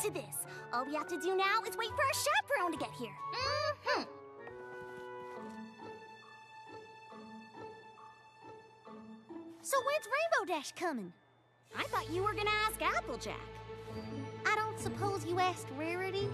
to this. All we have to do now is wait for our chaperone to get here. Mm-hmm. So when's Rainbow Dash coming? I thought you were gonna ask Applejack. I don't suppose you asked Rarity?